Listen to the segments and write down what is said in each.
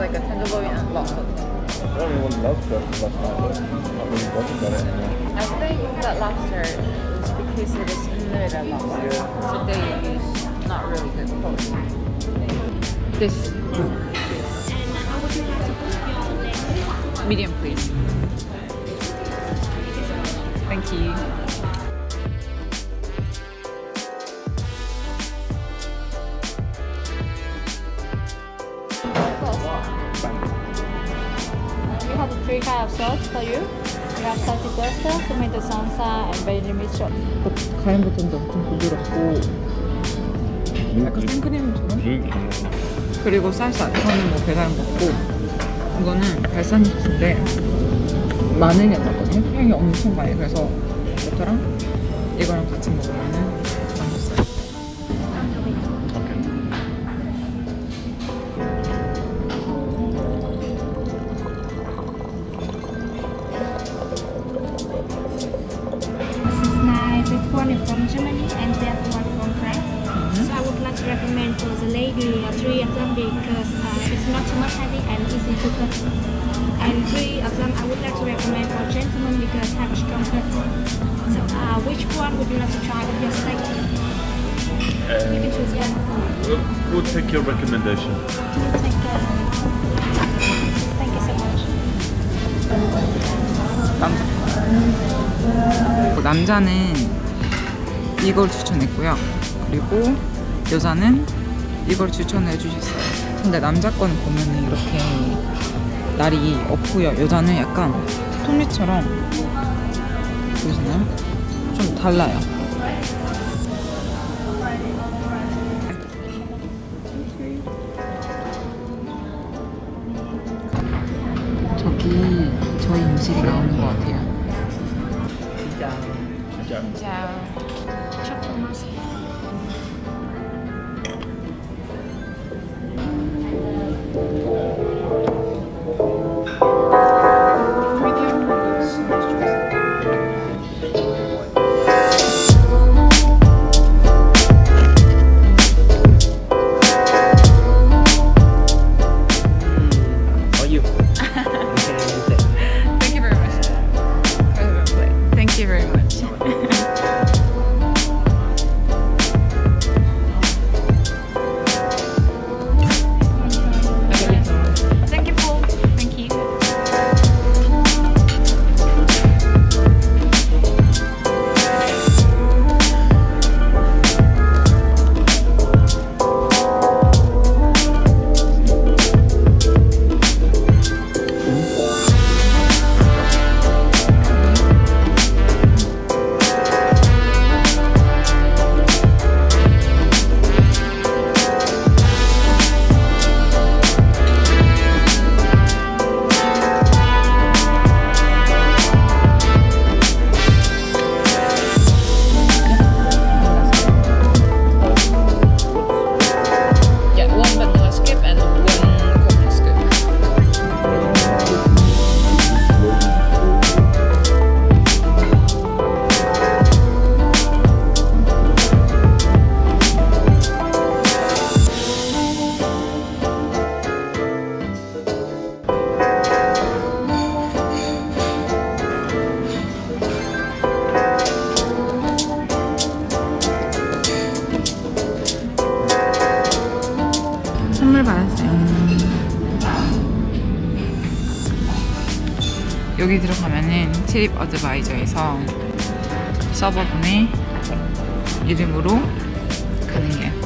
like a tenderloin and lobster. I only want lobster last night. Not really bothered about it anymore. I think that lobster is because it is limited lobster. So they use not really good quality. This And how would you like to book your next? medium, please. Thank you. Three kinds of sauce for you. We have salty pesto, tomato salsa, and veggie sauce. 가양 버튼도 엄청 부드럽고 약간 생크림처럼 음. 그리고 쌀쌀 이거는 뭐 배달 먹고 이거는 발사믹스인데 마늘이 나거든요 향이 엄청 강해 그래서 이거랑 이거랑 같이 먹으면 much heavy and easy to cook. And three of them I would like to recommend for gentlemen because have a strong gut. So uh, which one would you like to try with your steak? You can choose one. We'll, we'll take your recommendation. Take care. Thank you so much. 남자 남자는 이걸 추천했고요 그리고 여자는 이걸 추천해 주셨어요 근데 남자 거는 보면은 이렇게 날이 없고요. 여자는 약간 통미처럼 보이시나요? 좀 달라요. 저기 저희 음식이 나오는 것 같아요. 짠. Chocolate 여기 들어가면은 트립 어드바이저에서 서버분의 이름으로 가능해요.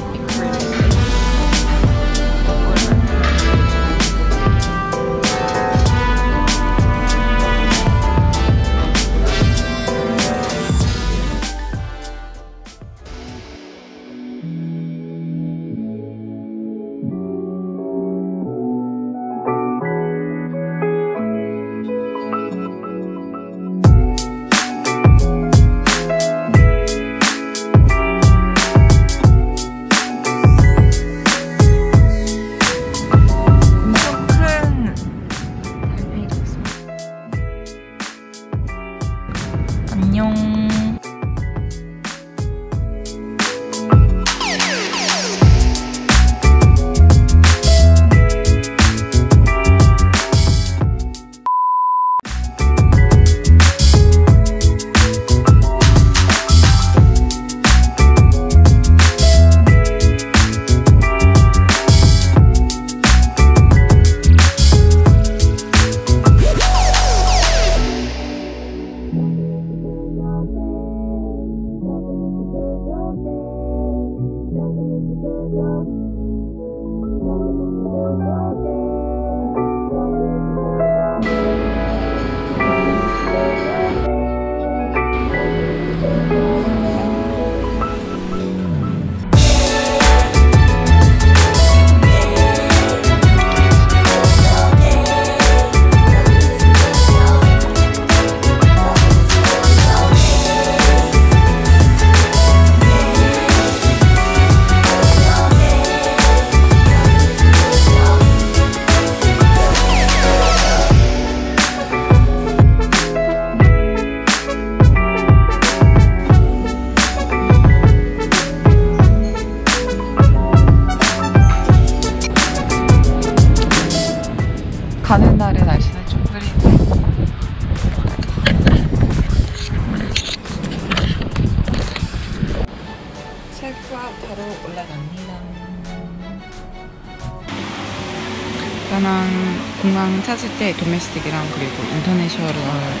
공항 찾을 때 domestic이랑 그리고 international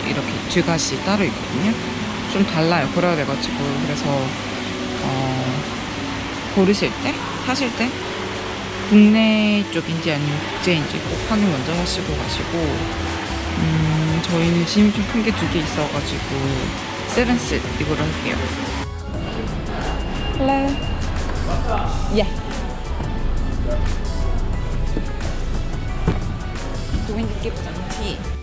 이렇게 두 가지 따로 있거든요. 좀 달라요. 그래야 돼가지고 그래서 어, 고르실 때 사실 때 국내 쪽인지 아니면 국제인지 꼭 확인 먼저 하시고 가시고 음, 저희는 짐이 좀 큰 게 두 개 있어가지고 seven seats 이거로 할게요. Hello. Yeah. Do we need to give them tea?